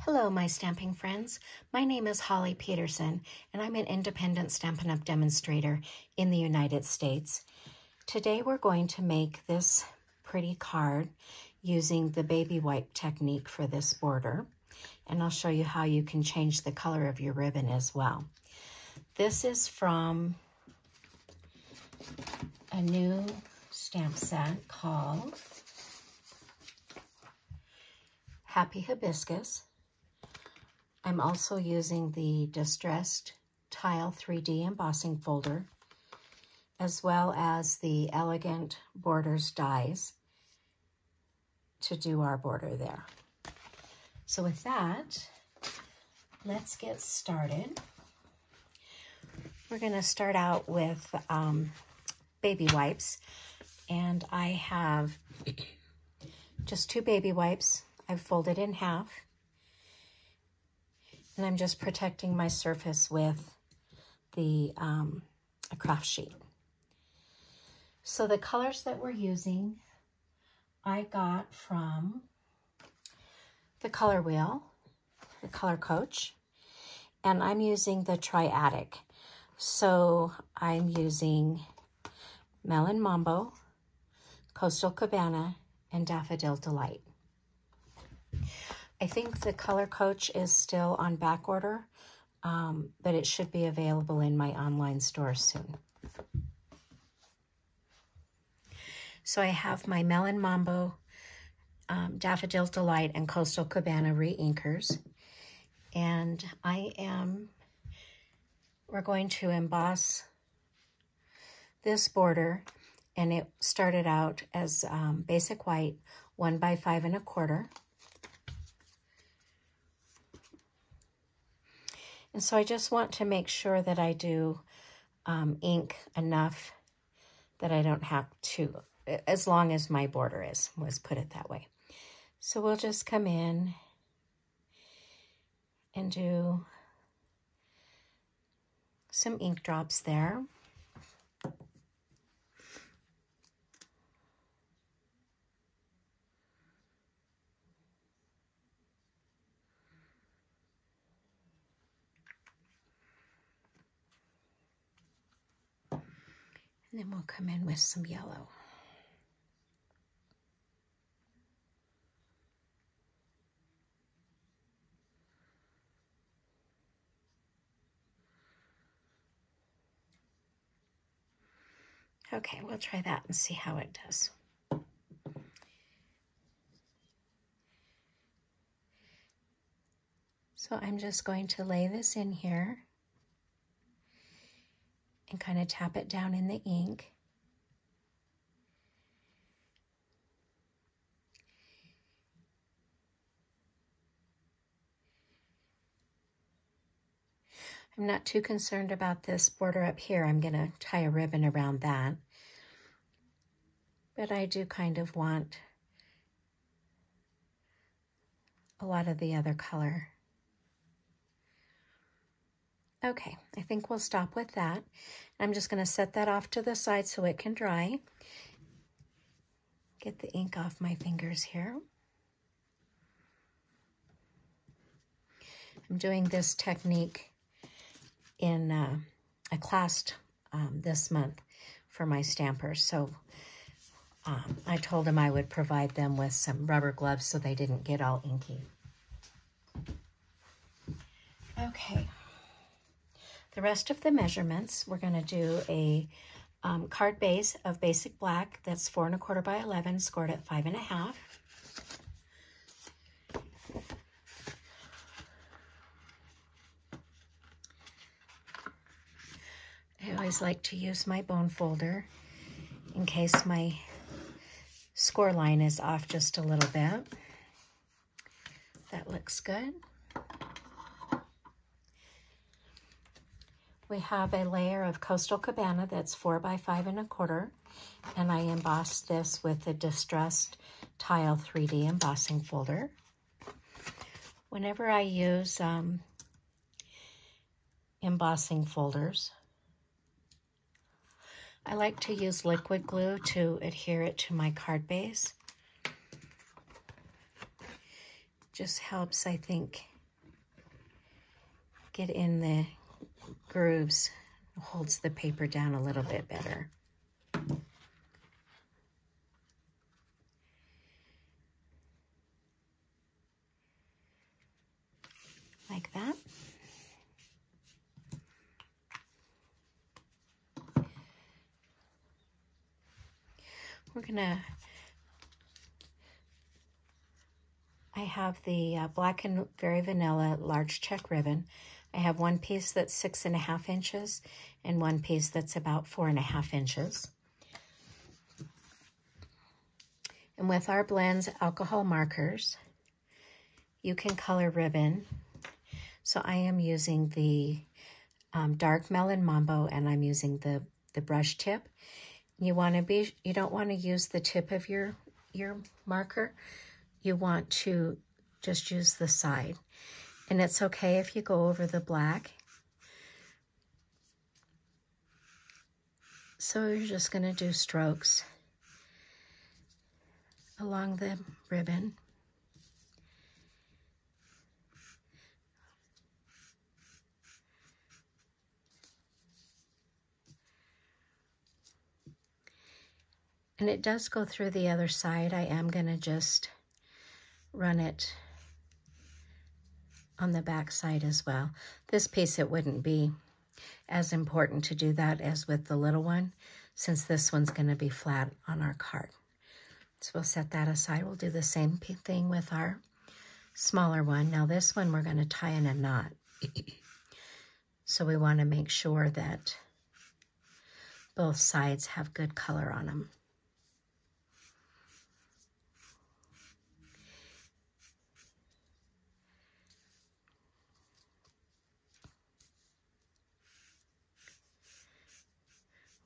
Hello, my stamping friends. My name is Holly Peterson, and I'm an independent Stampin' Up! demonstrator in the United States. Today we're going to make this pretty card using the baby wipe technique for this border, and I'll show you how you can change the color of your ribbon as well. This is from a new stamp set called Happy Hibiscus. I'm also using the Distressed Tile 3D embossing folder, as well as the Elegant Borders dies to do our border there. So with that, let's get started. We're going to start out with um, baby wipes, and I have just two baby wipes. I've folded in half and I'm just protecting my surface with the um, craft sheet. So the colors that we're using, I got from the Color Wheel, the Color Coach, and I'm using the Triadic. So I'm using Melon Mambo, Coastal Cabana, and Daffodil Delight. I think the Color Coach is still on back order, um, but it should be available in my online store soon. So I have my Melon Mambo, um, Daffodil Delight, and Coastal Cabana re-inkers. And I am, we're going to emboss this border. And it started out as um, basic white, one by five and a quarter. And so I just want to make sure that I do um, ink enough that I don't have to, as long as my border is, let's put it that way. So we'll just come in and do some ink drops there. And then we'll come in with some yellow. Okay, we'll try that and see how it does. So I'm just going to lay this in here and kind of tap it down in the ink. I'm not too concerned about this border up here. I'm going to tie a ribbon around that. But I do kind of want a lot of the other color. Okay, I think we'll stop with that. I'm just going to set that off to the side so it can dry. Get the ink off my fingers here. I'm doing this technique in uh, a class um, this month for my stampers. So um, I told them I would provide them with some rubber gloves so they didn't get all inky. Okay. The rest of the measurements, we're going to do a um, card base of basic black that's four and a quarter by 11, scored at five and a half. I always like to use my bone folder in case my score line is off just a little bit. That looks good. We have a layer of Coastal Cabana that's four by five and a quarter, and I embossed this with a Distressed Tile 3D embossing folder. Whenever I use um, embossing folders, I like to use liquid glue to adhere it to my card base. just helps, I think, get in the grooves, holds the paper down a little bit better. Like that. We're gonna I have the uh, Black and Very Vanilla large check ribbon. I have one piece that's six and a half inches and one piece that's about four and a half inches. And with our blends alcohol markers, you can color ribbon. So I am using the um, dark melon mambo and I'm using the, the brush tip. You want to be, you don't want to use the tip of your, your marker you want to just use the side. And it's okay if you go over the black. So you're just going to do strokes along the ribbon. And it does go through the other side. I am going to just run it on the back side as well. This piece, it wouldn't be as important to do that as with the little one, since this one's going to be flat on our card. So we'll set that aside. We'll do the same thing with our smaller one. Now this one, we're going to tie in a knot. so we want to make sure that both sides have good color on them.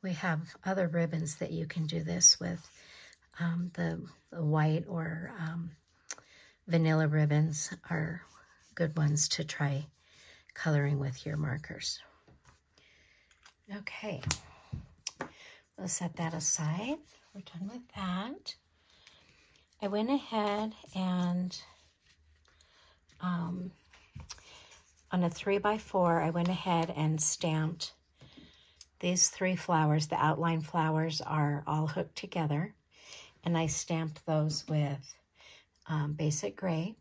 We have other ribbons that you can do this with. Um, the, the, white or um, vanilla ribbons are good ones to try coloring with your markers. Okay, we'll set that aside. We're done with that. I went ahead and um, on a three by four, I went ahead and stamped these three flowers, the outline flowers, are all hooked together. And I stamped those with um, basic gray.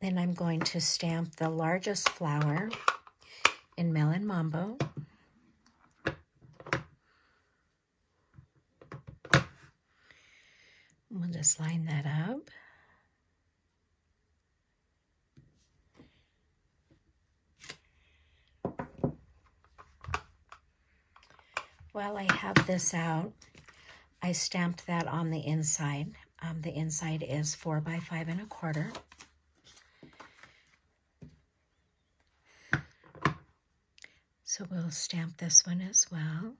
Then I'm going to stamp the largest flower in Melon Mambo. We'll just line that up. While I have this out, I stamped that on the inside. Um, the inside is four by five and a quarter. So we'll stamp this one as well.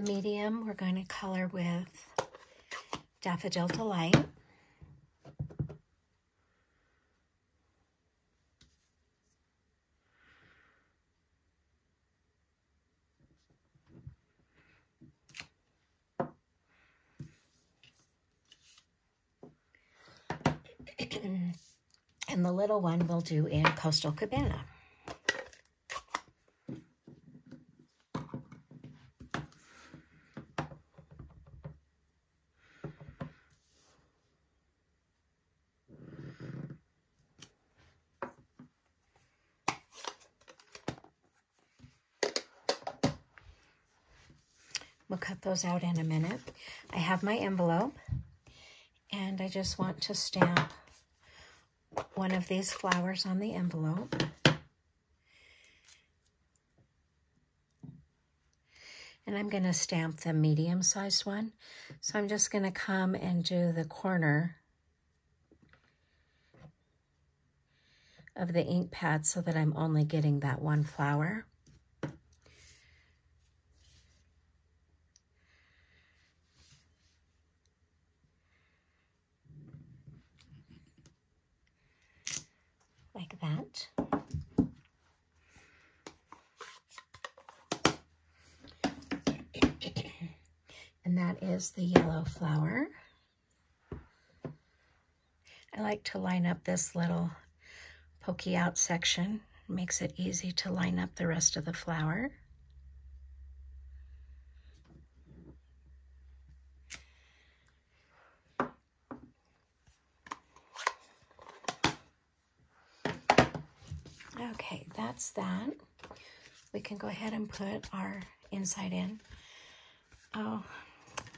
The medium we're going to color with Daffodil Delight. and the little one we'll do in Coastal Cabana. We'll cut those out in a minute. I have my envelope, and I just want to stamp one of these flowers on the envelope. And I'm going to stamp the medium-sized one. So I'm just going to come and do the corner of the ink pad so that I'm only getting that one flower. That. and that is the yellow flower. I like to line up this little pokey out section. Makes it easy to line up the rest of the flower. Okay, that's that. We can go ahead and put our inside in. Oh,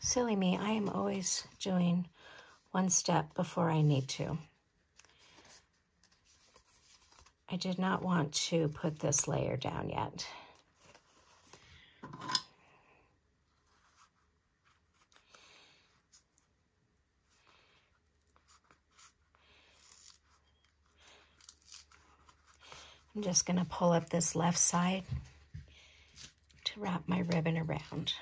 silly me, I am always doing one step before I need to. I did not want to put this layer down yet. I'm just going to pull up this left side to wrap my ribbon around.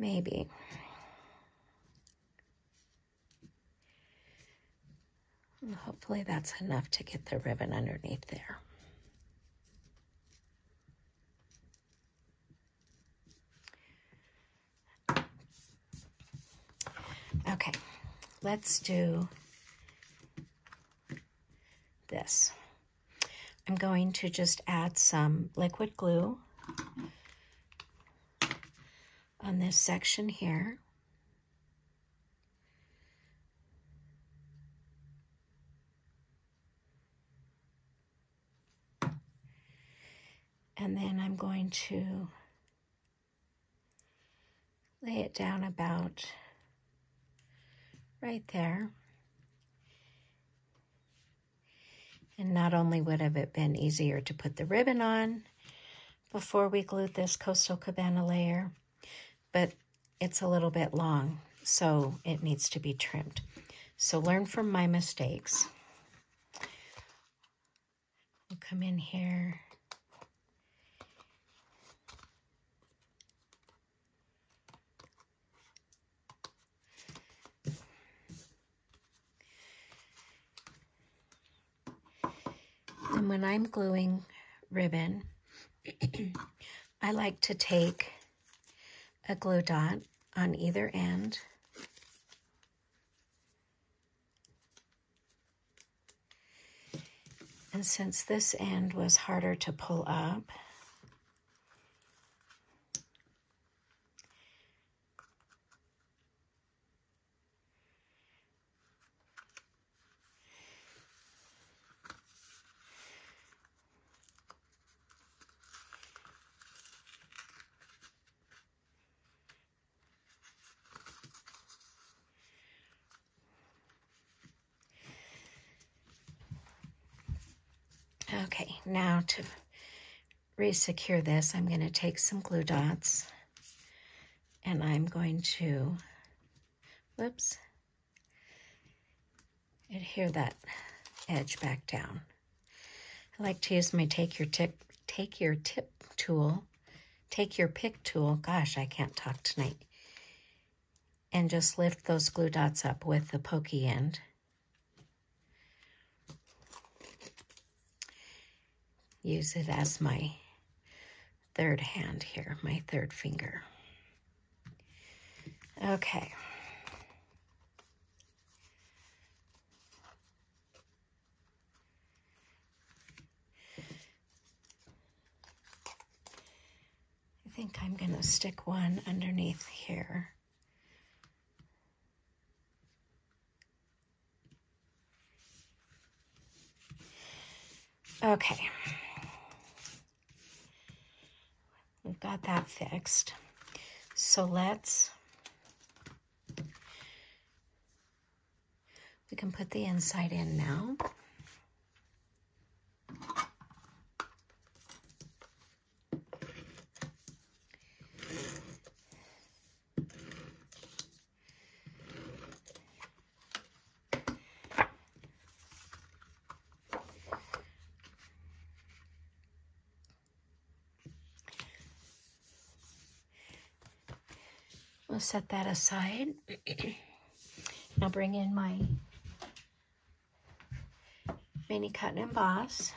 Maybe. hopefully that's enough to get the ribbon underneath there. Okay, let's do this. I'm going to just add some liquid glue on this section here. And then I'm going to lay it down about right there. And not only would have it been easier to put the ribbon on before we glued this Coastal Cabana layer, but it's a little bit long, so it needs to be trimmed. So learn from my mistakes. We'll come in here. And when I'm gluing ribbon, I like to take a glue dot on either end. And since this end was harder to pull up, Okay, now to re-secure this, I'm going to take some glue dots and I'm going to, whoops, adhere that edge back down. I like to use my take your tip, take your tip tool, take your pick tool, gosh, I can't talk tonight, and just lift those glue dots up with the pokey end. Use it as my third hand here, my third finger. Okay. I think I'm going to stick one underneath here. Okay. Got that fixed. So let's, we can put the inside in now. We'll set that aside. now bring in my mini cut and emboss.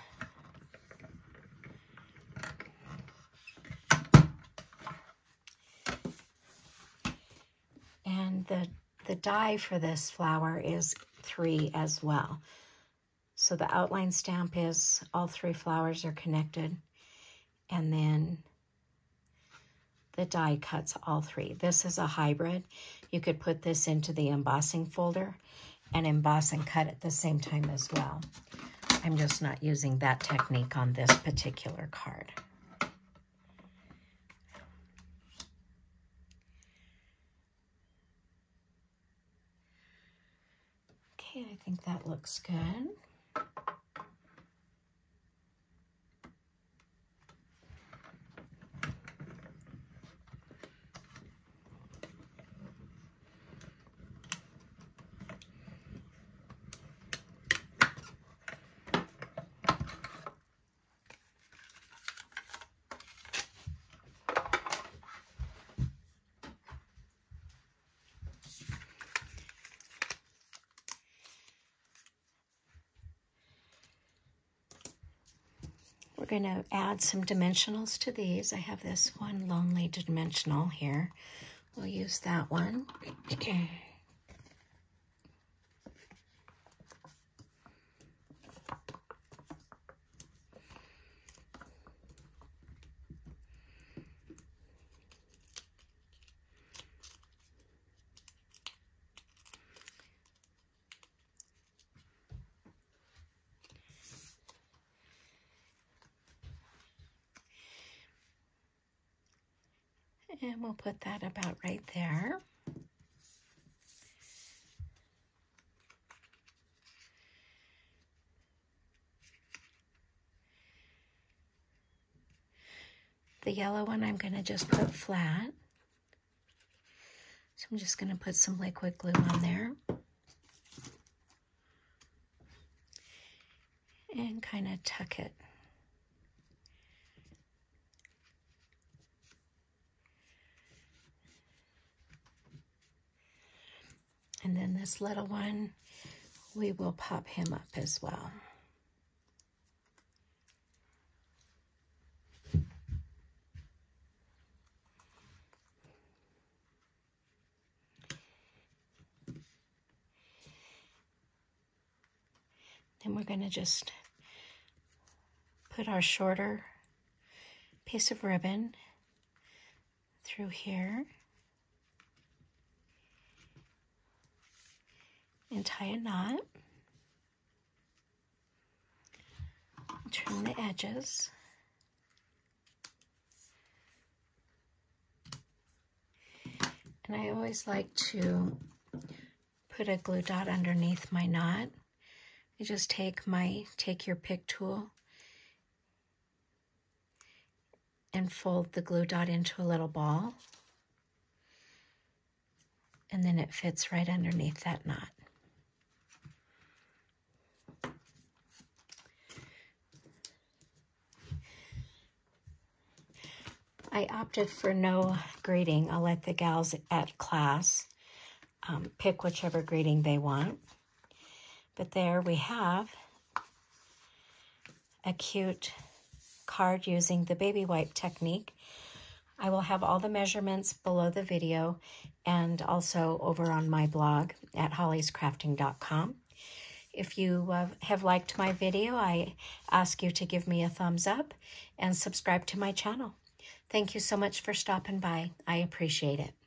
And the, the die for this flower is three as well. So the outline stamp is all three flowers are connected. And then the die cuts all three. This is a hybrid. You could put this into the embossing folder and emboss and cut at the same time as well. I'm just not using that technique on this particular card. Okay, I think that looks good. We're going to add some dimensionals to these. I have this one lonely dimensional here. We'll use that one. And we'll put that about right there. The yellow one I'm going to just put flat. So I'm just going to put some liquid glue on there. And kind of tuck it And then this little one, we will pop him up as well. Then we're going to just put our shorter piece of ribbon through here. And tie a knot. Trim the edges. And I always like to put a glue dot underneath my knot. You just take my, take your pick tool and fold the glue dot into a little ball. And then it fits right underneath that knot. I opted for no grading. I'll let the gals at class um, pick whichever grading they want. But there we have a cute card using the baby wipe technique. I will have all the measurements below the video and also over on my blog at hollyscrafting.com. If you uh, have liked my video, I ask you to give me a thumbs up and subscribe to my channel. Thank you so much for stopping by. I appreciate it.